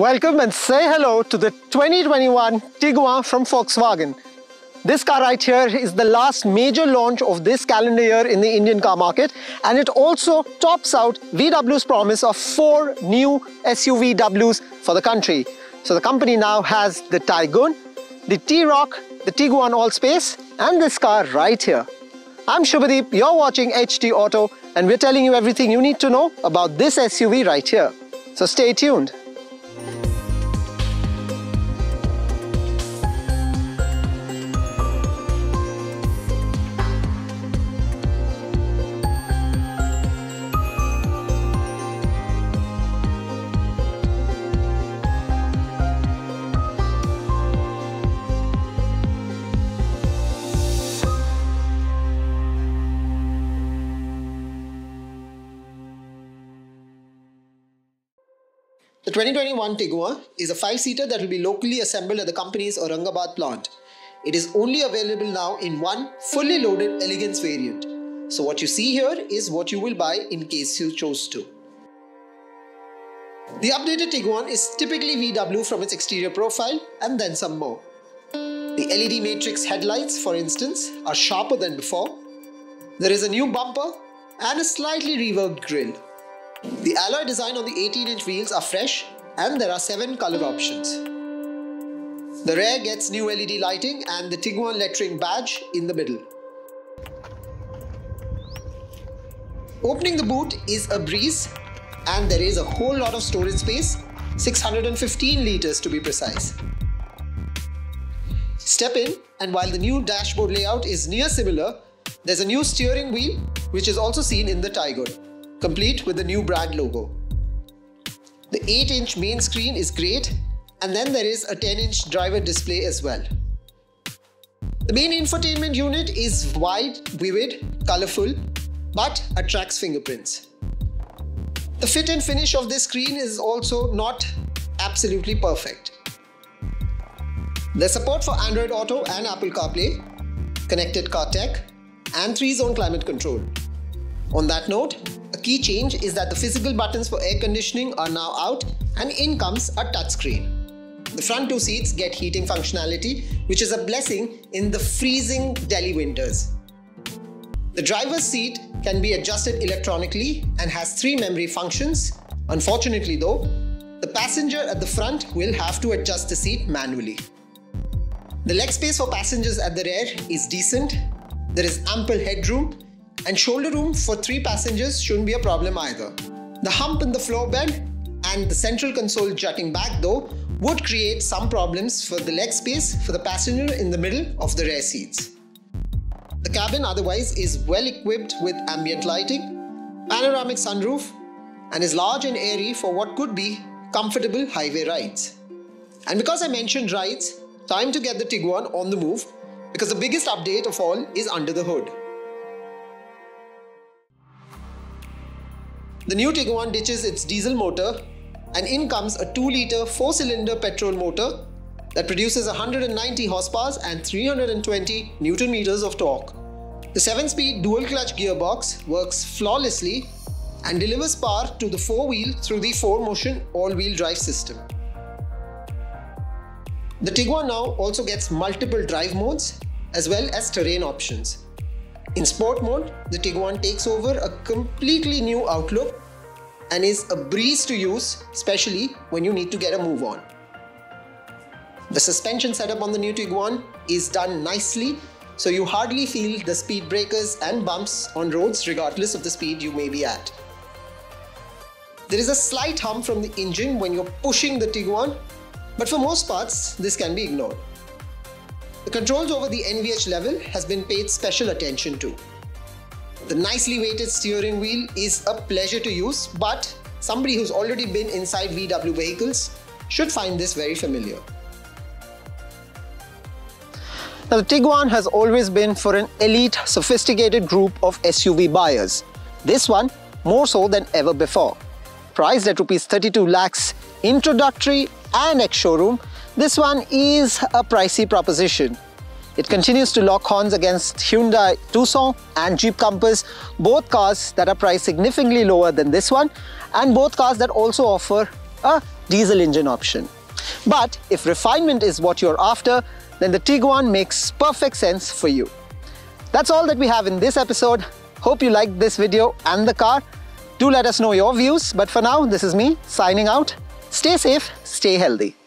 Welcome and say hello to the 2021 Tiguan from Volkswagen. This car right here is the last major launch of this calendar year in the Indian car market and it also tops out VW's promise of four new SUVWs for the country. So the company now has the Taigun, the T-Roc, the Tiguan Allspace and this car right here. I'm Shubhadeep, you're watching HT Auto and we're telling you everything you need to know about this SUV right here. So stay tuned. 2021 Tiguan is a five-seater that will be locally assembled at the company's Aurangabad plant. It is only available now in one fully loaded elegance variant. So what you see here is what you will buy in case you chose to. The updated Tiguan is typically VW from its exterior profile and then some more. The LED matrix headlights, for instance, are sharper than before. There is a new bumper and a slightly reworked grille. The alloy design on the 18-inch wheels are fresh and there are 7 color options. The rear gets new LED lighting and the Tiguan lettering badge in the middle. Opening the boot is a breeze and there is a whole lot of storage space, 615 liters to be precise. Step in and while the new dashboard layout is near similar, there's a new steering wheel which is also seen in the Taigun complete with the new brand logo. The 8-inch main screen is great and then there is a 10-inch driver display as well. The main infotainment unit is wide, vivid, colorful, but attracts fingerprints. The fit and finish of this screen is also not absolutely perfect. There's support for Android Auto and Apple CarPlay, connected car tech, and 3-zone climate control. On that note, a key change is that the physical buttons for air conditioning are now out and in comes a touchscreen. The front two seats get heating functionality, which is a blessing in the freezing Delhi winters. The driver's seat can be adjusted electronically and has three memory functions. Unfortunately though, the passenger at the front will have to adjust the seat manually. The leg space for passengers at the rear is decent. There is ample headroom and shoulder room for three passengers shouldn't be a problem either. The hump in the floor bed and the central console jutting back though would create some problems for the leg space for the passenger in the middle of the rear seats. The cabin otherwise is well equipped with ambient lighting, panoramic sunroof and is large and airy for what could be comfortable highway rides. And because I mentioned rides, time to get the Tiguan on the move because the biggest update of all is under the hood. The new Tiguan ditches its diesel motor and in comes a 2-litre 4-cylinder petrol motor that produces 190 horsepower and 320 newton meters of torque. The 7-speed dual-clutch gearbox works flawlessly and delivers power to the 4-wheel through the 4-motion all-wheel drive system. The Tiguan now also gets multiple drive modes as well as terrain options. In sport mode, the Tiguan takes over a completely new outlook and is a breeze to use, especially when you need to get a move on. The suspension setup on the new Tiguan is done nicely, so you hardly feel the speed breakers and bumps on roads regardless of the speed you may be at. There is a slight hum from the engine when you're pushing the Tiguan, but for most parts, this can be ignored. The controls over the NVH level has been paid special attention to. The nicely weighted steering wheel is a pleasure to use, but somebody who's already been inside VW vehicles should find this very familiar. Now, the Tiguan has always been for an elite, sophisticated group of SUV buyers. This one more so than ever before. Priced at rupees 32 lakhs, introductory and ex-showroom, this one is a pricey proposition. It continues to lock horns against Hyundai Tucson and Jeep Compass, both cars that are priced significantly lower than this one and both cars that also offer a diesel engine option. But if refinement is what you're after, then the Tiguan makes perfect sense for you. That's all that we have in this episode. Hope you liked this video and the car. Do let us know your views. But for now, this is me signing out. Stay safe, stay healthy.